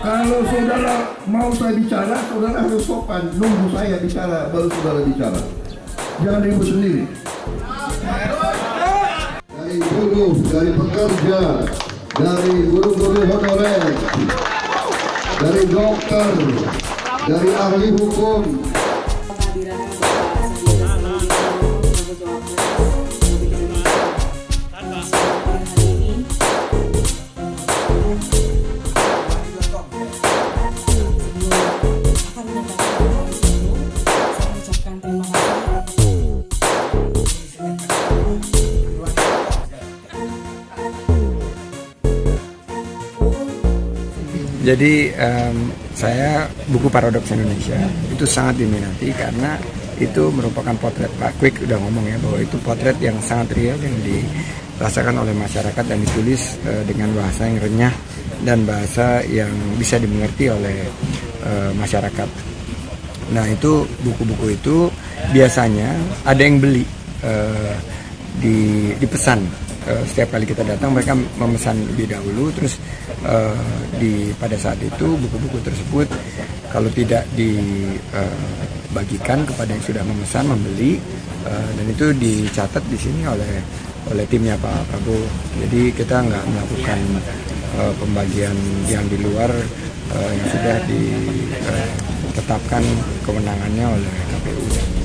Kalau saudara mau saya bicara, saudara harus sopan. Nunggu saya bicara, baru saudara bicara. Jangan ribut sendiri. Dari buruh, dari pekerja, dari guru-guru honorer, dari dokter, dari ahli hukum, Jadi em, saya buku Paradoks Indonesia itu sangat diminati karena itu merupakan potret Pak Quick udah ngomong ya bahwa itu potret yang sangat real yang dirasakan oleh masyarakat dan ditulis eh, dengan bahasa yang renyah dan bahasa yang bisa dimengerti oleh eh, masyarakat. Nah itu buku-buku itu biasanya ada yang beli eh, di dipesan. Eh, setiap kali kita datang mereka memesan lebih dahulu. Terus eh, di pada saat itu buku-buku tersebut kalau tidak dibagikan kepada yang sudah memesan membeli eh, dan itu dicatat di sini oleh oleh timnya Pak Prabowo. Jadi kita nggak melakukan eh, pembagian yang di luar eh, yang sudah ditetapkan kewenangannya oleh KPU